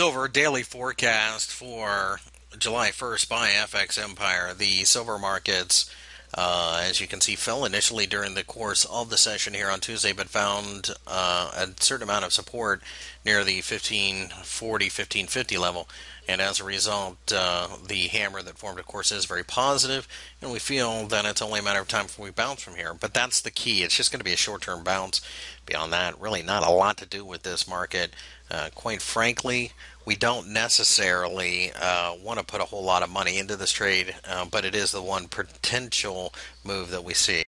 our daily forecast for July 1st by FX Empire, the silver markets, uh, as you can see, fell initially during the course of the session here on Tuesday, but found uh, a certain amount of support near the 1540, 1550 level. And as a result, uh, the hammer that formed, of course, is very positive, and we feel that it's only a matter of time before we bounce from here. But that's the key. It's just going to be a short term bounce. Beyond that, really not a lot to do with this market. Uh, quite frankly, we don't necessarily uh, want to put a whole lot of money into this trade, uh, but it is the one potential move that we see.